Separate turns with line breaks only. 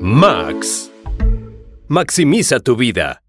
Max. Maximiza tu vida.